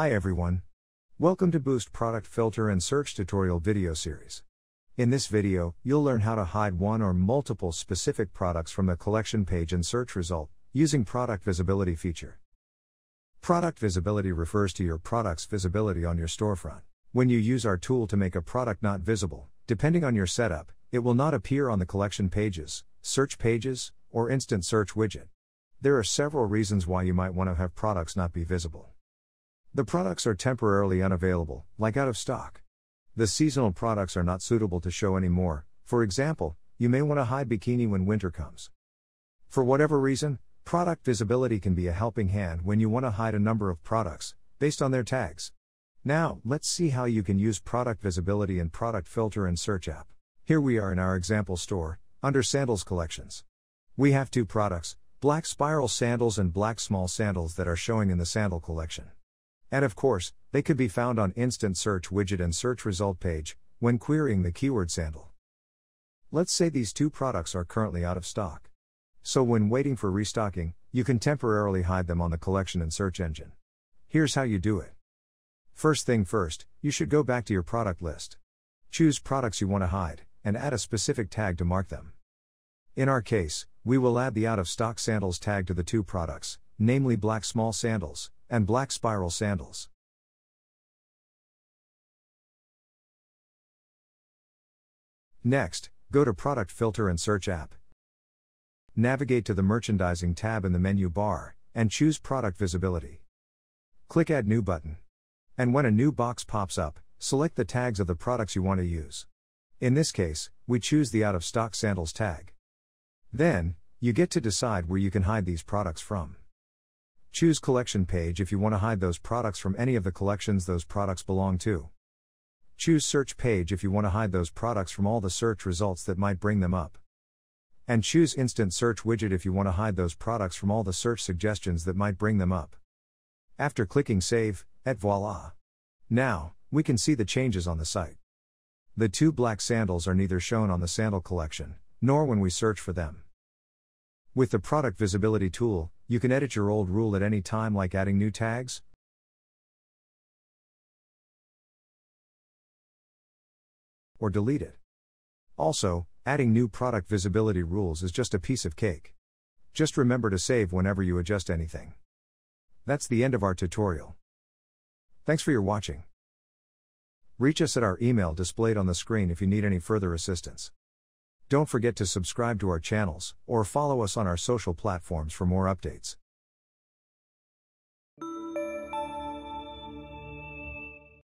Hi everyone. Welcome to Boost Product Filter and Search Tutorial video series. In this video, you'll learn how to hide one or multiple specific products from the collection page and search result using Product Visibility feature. Product visibility refers to your product's visibility on your storefront. When you use our tool to make a product not visible, depending on your setup, it will not appear on the collection pages, search pages, or instant search widget. There are several reasons why you might want to have products not be visible. The products are temporarily unavailable, like out of stock. The seasonal products are not suitable to show anymore, for example, you may want to hide bikini when winter comes. For whatever reason, product visibility can be a helping hand when you want to hide a number of products, based on their tags. Now, let's see how you can use product visibility in Product Filter and Search app. Here we are in our example store, under Sandals Collections. We have two products, black spiral sandals and black small sandals that are showing in the sandal collection. And of course, they could be found on instant search widget and search result page when querying the keyword sandal. Let's say these two products are currently out of stock. So when waiting for restocking, you can temporarily hide them on the collection and search engine. Here's how you do it. First thing first, you should go back to your product list. Choose products you want to hide, and add a specific tag to mark them. In our case, we will add the out of stock sandals tag to the two products, namely black small sandals and black spiral sandals. Next, go to Product Filter and Search app. Navigate to the Merchandising tab in the menu bar and choose Product Visibility. Click Add New button. And when a new box pops up, select the tags of the products you want to use. In this case, we choose the out of stock sandals tag. Then, you get to decide where you can hide these products from. Choose collection page if you want to hide those products from any of the collections those products belong to. Choose search page if you want to hide those products from all the search results that might bring them up. And choose instant search widget if you want to hide those products from all the search suggestions that might bring them up. After clicking save, et voila. Now, we can see the changes on the site. The two black sandals are neither shown on the sandal collection, nor when we search for them. With the product visibility tool, you can edit your old rule at any time, like adding new tags, or delete it. Also, adding new product visibility rules is just a piece of cake. Just remember to save whenever you adjust anything. That's the end of our tutorial. Thanks for your watching. Reach us at our email displayed on the screen if you need any further assistance. Don't forget to subscribe to our channels, or follow us on our social platforms for more updates.